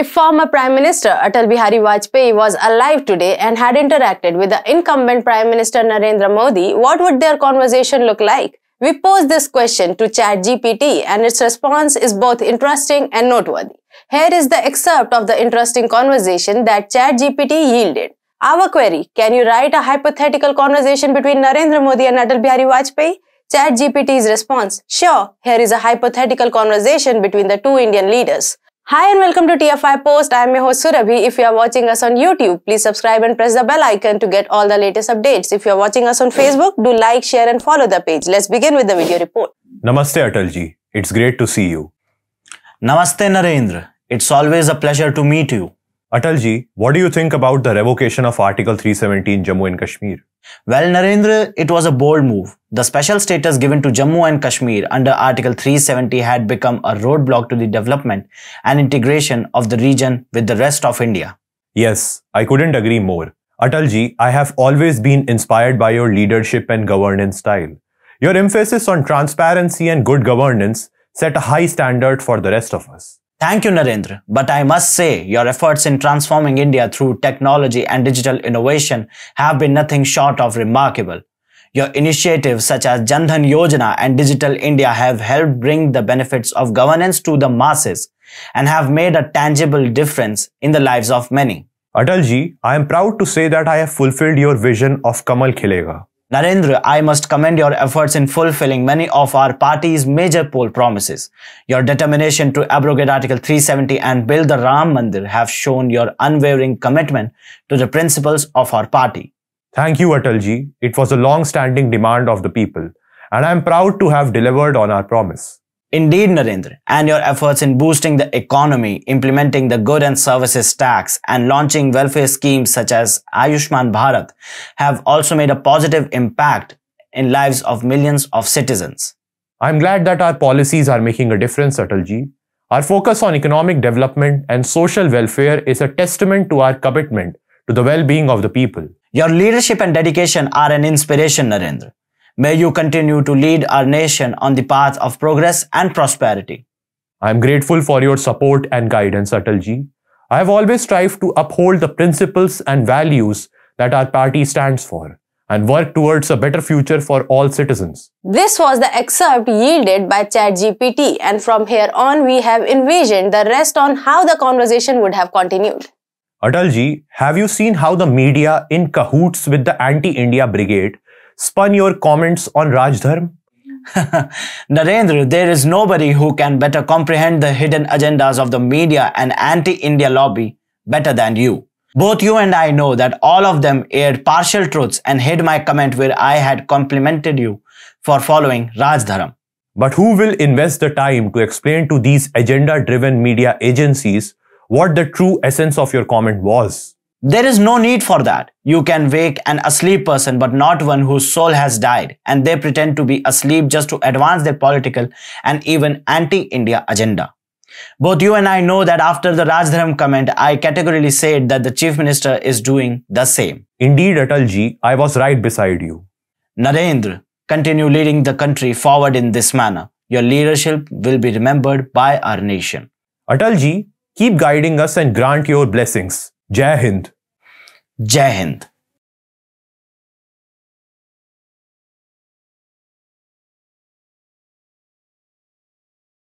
If former Prime Minister Atal Bihari Vajpayee was alive today and had interacted with the incumbent Prime Minister Narendra Modi, what would their conversation look like? We posed this question to ChatGPT and its response is both interesting and noteworthy. Here is the excerpt of the interesting conversation that ChatGPT yielded. Our query, can you write a hypothetical conversation between Narendra Modi and Atal Bihari Vajpayee? ChatGPT's response, sure, here is a hypothetical conversation between the two Indian leaders. Hi and welcome to TFI Post. I am your host Surabhi. If you are watching us on YouTube, please subscribe and press the bell icon to get all the latest updates. If you are watching us on Facebook, do like, share and follow the page. Let's begin with the video report. Namaste Atalji. It's great to see you. Namaste Narendra. It's always a pleasure to meet you. Atalji, what do you think about the revocation of Article 370 in Jammu and Kashmir? Well, Narendra, it was a bold move. The special status given to Jammu and Kashmir under Article 370 had become a roadblock to the development and integration of the region with the rest of India. Yes, I couldn't agree more. Atalji, I have always been inspired by your leadership and governance style. Your emphasis on transparency and good governance set a high standard for the rest of us. Thank you, Narendra. But I must say, your efforts in transforming India through technology and digital innovation have been nothing short of remarkable. Your initiatives such as Jandhan Yojana and Digital India have helped bring the benefits of governance to the masses and have made a tangible difference in the lives of many. Atalji, I am proud to say that I have fulfilled your vision of Kamal Khilega. Narendra, I must commend your efforts in fulfilling many of our party's major poll promises. Your determination to abrogate Article 370 and build the Ram Mandir have shown your unwavering commitment to the principles of our party. Thank you, Atalji. It was a long-standing demand of the people, and I am proud to have delivered on our promise. Indeed, Narendra, and your efforts in boosting the economy, implementing the good and services tax, and launching welfare schemes such as Ayushman Bharat have also made a positive impact in lives of millions of citizens. I'm glad that our policies are making a difference, Atalji. Our focus on economic development and social welfare is a testament to our commitment to the well-being of the people. Your leadership and dedication are an inspiration, Narendra. May you continue to lead our nation on the path of progress and prosperity. I am grateful for your support and guidance, Atalji. I have always strived to uphold the principles and values that our party stands for and work towards a better future for all citizens. This was the excerpt yielded by ChatGPT and from here on we have envisioned the rest on how the conversation would have continued. Atalji, have you seen how the media in cahoots with the anti-India brigade spun your comments on Rajdharm? Narendra, there is nobody who can better comprehend the hidden agendas of the media and anti-India lobby better than you. Both you and I know that all of them aired partial truths and hid my comment where I had complimented you for following Rajdharm. But who will invest the time to explain to these agenda-driven media agencies what the true essence of your comment was? There is no need for that. You can wake an asleep person but not one whose soul has died and they pretend to be asleep just to advance their political and even anti-India agenda. Both you and I know that after the Rajdharm comment, I categorically said that the Chief Minister is doing the same. Indeed, Atalji, I was right beside you. Narendra, continue leading the country forward in this manner. Your leadership will be remembered by our nation. Atalji, keep guiding us and grant your blessings. Jai Hind. Jai Hind.